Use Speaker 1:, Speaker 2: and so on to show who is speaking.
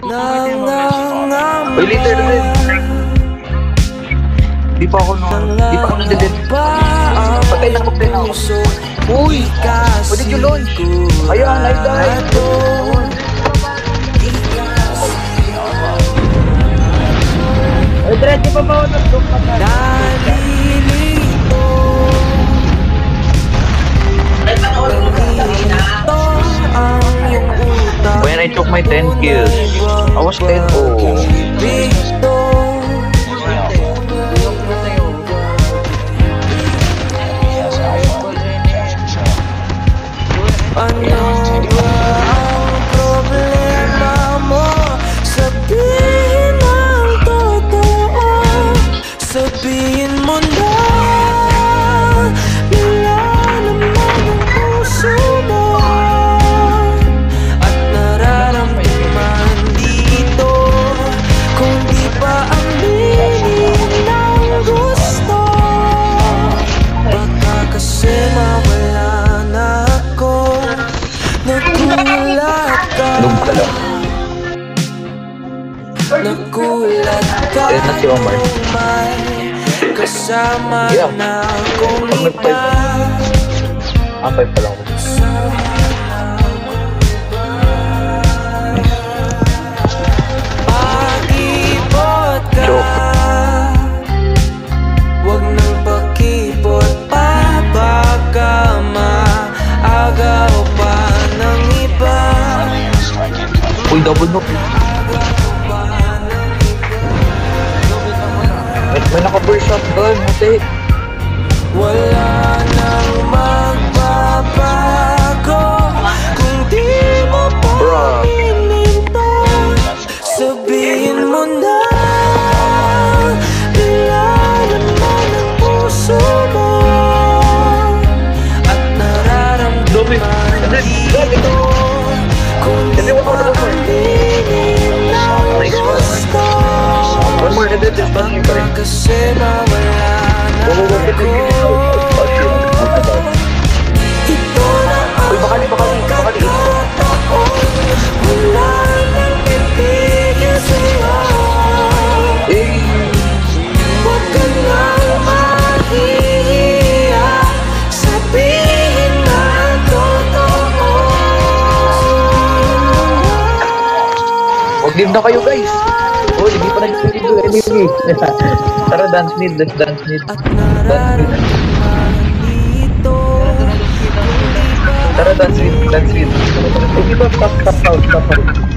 Speaker 1: Uy, later na din. Di pa ako na, di pa ako nag-delete. Patay na ko din ako. Uy! What did you launch? Ayun, nice dive.
Speaker 2: Ay, diretso pa ba ako ba?
Speaker 1: I took my 10 kills, I was 10 oh.
Speaker 3: Ano ba ang problema mo? Sabihin ang totoo Sabihin mo na Nagulat ka
Speaker 1: si Omar.
Speaker 3: Kasama
Speaker 1: Yeah.
Speaker 3: na akong iba
Speaker 1: Ah, 5 pa lang ako.
Speaker 3: Pag-ibot ka
Speaker 1: Joke.
Speaker 3: Huwag nang pakipot pa Baka maagaw pa ng iba
Speaker 1: Uy, double knock. of burn hate Yung pa
Speaker 3: kasi mawala na ako ito na ang pagkakataon Wala nang pipigil sa'yo Huwag ka nang mahihiya Sabihin na ang totoo
Speaker 1: Huwag game na kayo, guys. Oh, hindi pa nag-speed to enemy. Tara, dance mid, let's dance.
Speaker 3: At nararamdaman dito
Speaker 1: Tara, dance mid, dance mid. Hindi stop, stop out, stop out.